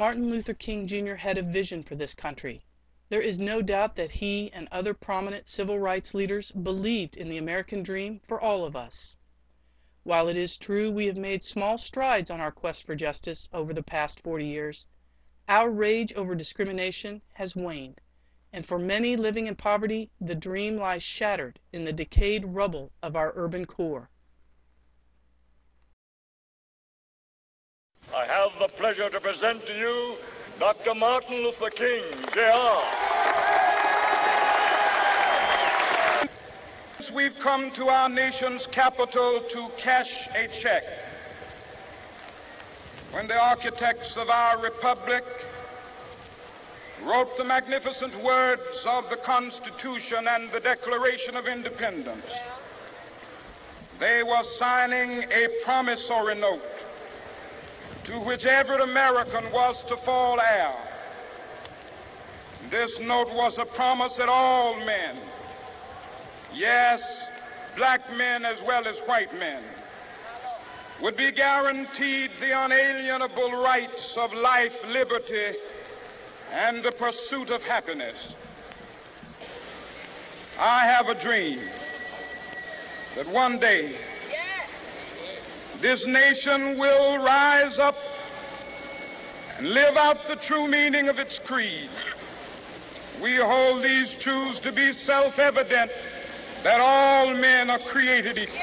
Martin Luther King Jr. had a vision for this country. There is no doubt that he and other prominent civil rights leaders believed in the American dream for all of us. While it is true we have made small strides on our quest for justice over the past 40 years, our rage over discrimination has waned, and for many living in poverty the dream lies shattered in the decayed rubble of our urban core. Have the pleasure to present to you Dr. Martin Luther King, Jr. We've come to our nation's capital to cash a check. When the architects of our republic wrote the magnificent words of the Constitution and the Declaration of Independence, they were signing a promissory note to which every American was to fall heir. This note was a promise that all men, yes, black men as well as white men, would be guaranteed the unalienable rights of life, liberty, and the pursuit of happiness. I have a dream that one day this nation will rise up and live out the true meaning of its creed. We hold these truths to be self evident that all men are created equal.